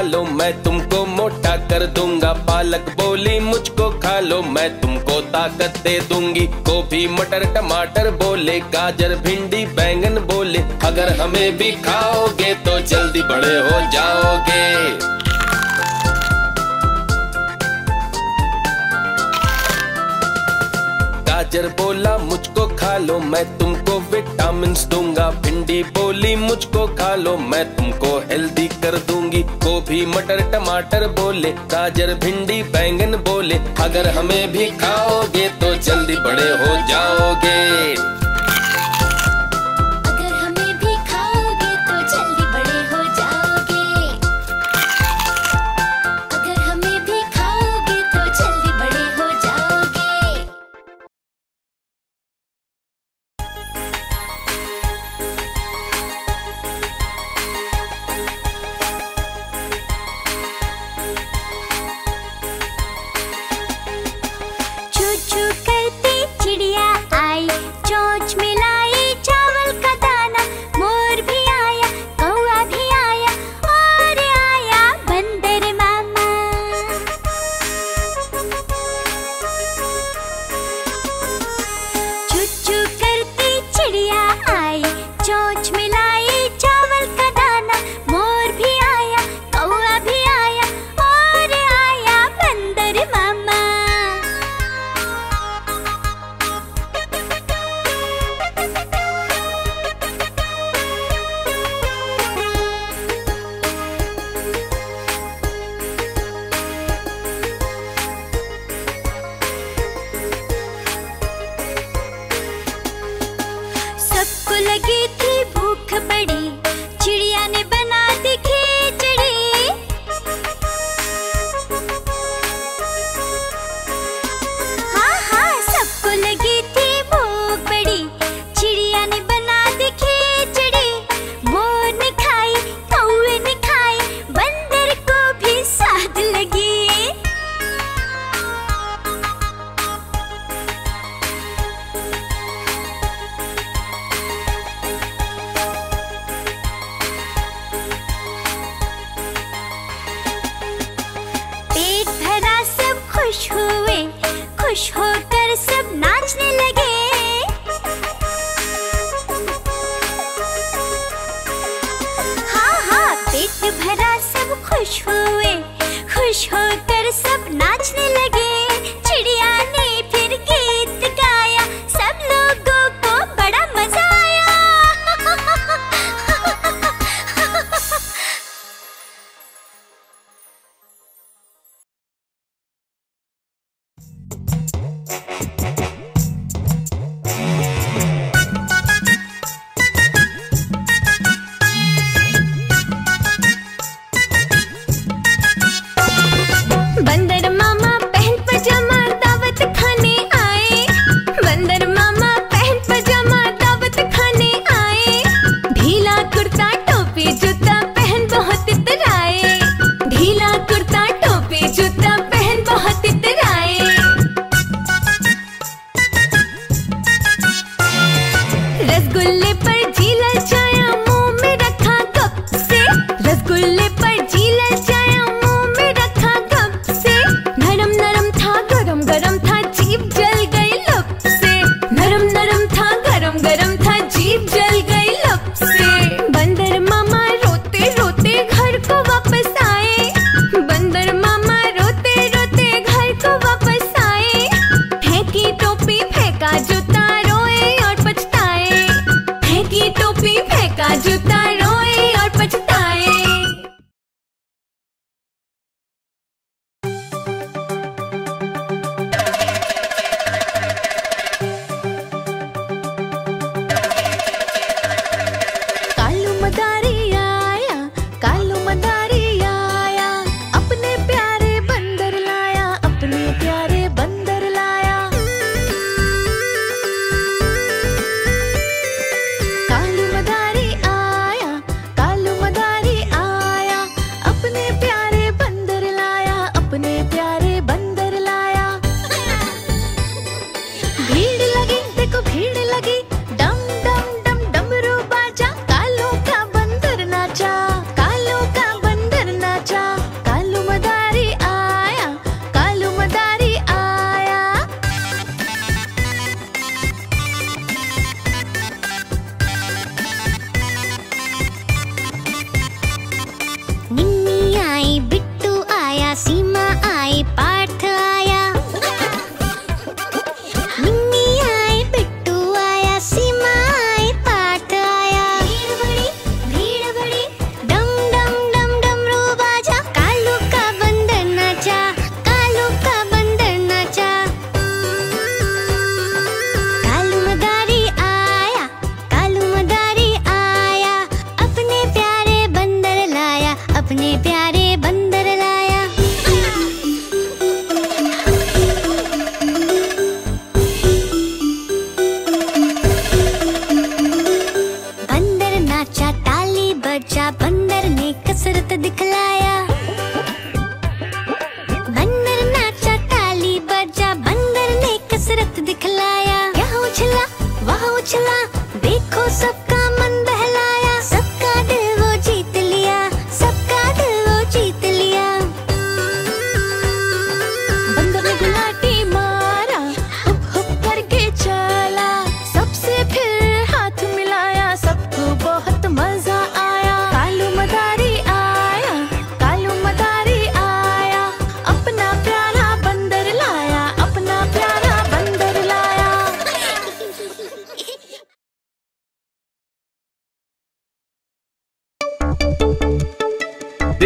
खा लो मैं तुमको मोटा कर दूँगा। पालक बोली, मुझको खा लो मैं तुमको ताकत दे दूँगी। गोभी, मटर, टमाटर बोले, गाजर, भिंडी, बैंगन बोले। अगर हमें भी खाओगे तो जल्दी बड़े हो जाओगे। गाजर बोला, मुझको खा लो मैं तुमको विटामिन दूँगा। भिंडी बोली, मुझको खा लो मैं तुमको हेल्दी कर गोभी, मटर, टमाटर बोले, गाजर, भिंडी, बैंगन बोले, अगर हमें भी खाओगे तो जल्दी बड़े हो जाओगे।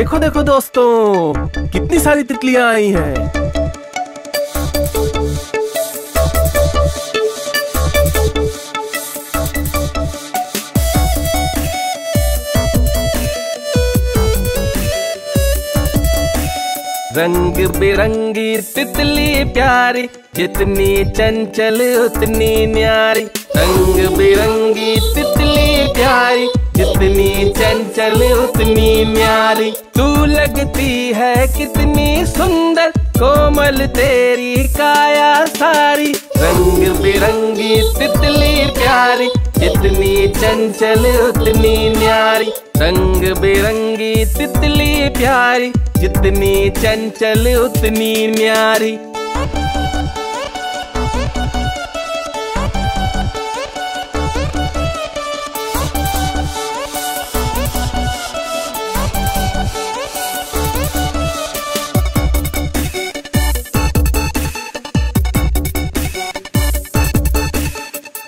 देखो देखो दोस्तों, कितनी सारी तितलियाँ आई हैं। रंग बिरंगी तितली प्यारी, जितनी चंचल उतनी न्यारी। रंग बिरंगी तितली प्यारी जितनी चंचल, उतनी न्यारी। तू लगती है कितनी सुंदर, कोमल तेरी काया सारी। रंग बिरंगी, तितली प्यारी। जितनी चंचल, उतनी न्यारी। रंग बिरंगी, तितली प्यारी। जितनी चंचल, उतनी न्यारी।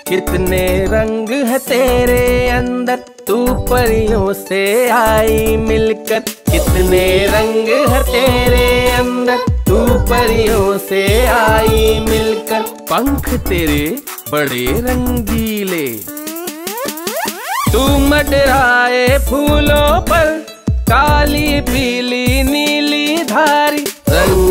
कितने रंग है तेरे अंदर, तू परियों से आई मिलकर। कितने रंग है तेरे अंदर, तू परियों से आई मिलकर। पंख तेरे बड़े रंगीले। तू मडराए फूलों पर, काली, पीली, नीली धारी।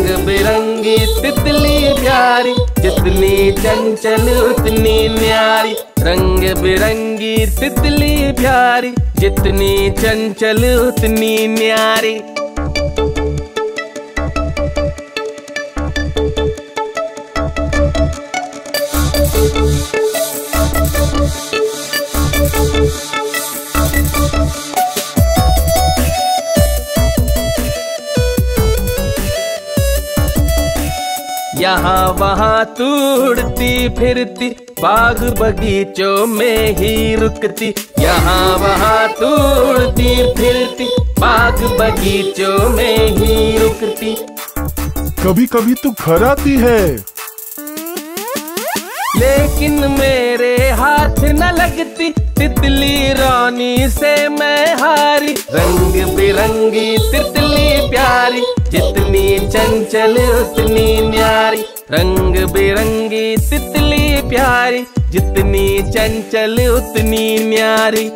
रंग बिरंगी, तितली प्यारी, जितनी चंचल, उतनी न्यारी। रंग बिरंगी, तितली प्यारी, जितनी चंचल, उतनी न्यारी। यहाँ वहाँ तू उड़ती फिरती बाग बगीचों में ही रुकती। यहाँ वहाँ तू उड़ती फिरती बाग बगीचों में ही रुकती। कभी कभी तू घर आती है। लेकिन मेरे हाथ न लगती तितली रानी से मैं हारी। रंग बिरंगी तितली प्यारी जितनी चंचल उतनी न्यारी। रंग बिरंगी तितली प्यारी जितनी चंचल उतनी न्यारी।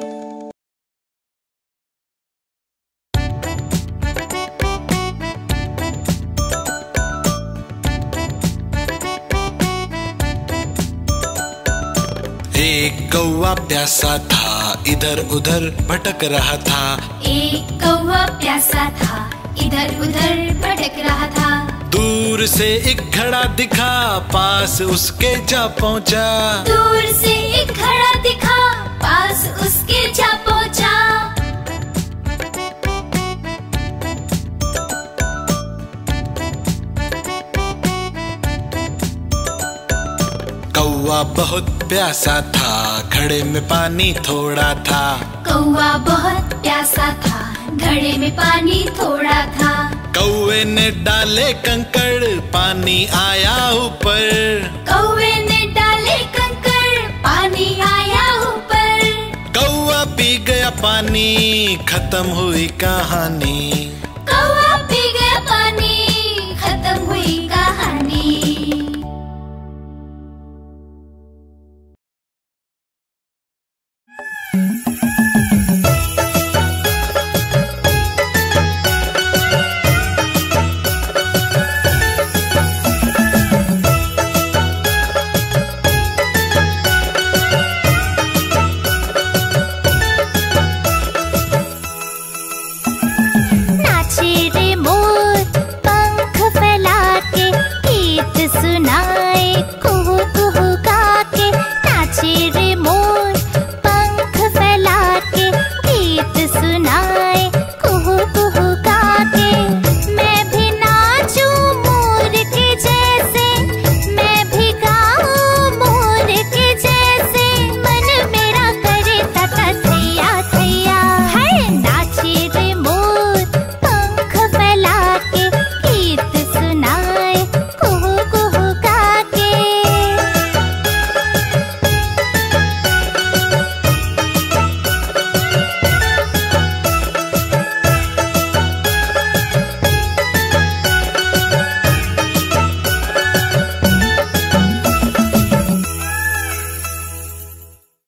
एक कौवा प्यासा था इधर उधर भटक रहा था। एक कौवा प्यासा था इधर उधर भटक रहा था। दूर से एक घड़ा दिखा पास उसके जा पहुँचा। दूर से एक घड़ा दिखा पास उसके जा पहुँचा। कौवा बहुत प्यासा था घड़े में पानी थोड़ा था। कौवा बहुत प्यासा था घड़े में पानी थोड़ा था। कौवे ने डाले कंकड़ पानी आया ऊपर। कौए ने डाले कंकड़ पानी आया ऊपर। कौआ पी गया पानी खत्म हुई कहानी।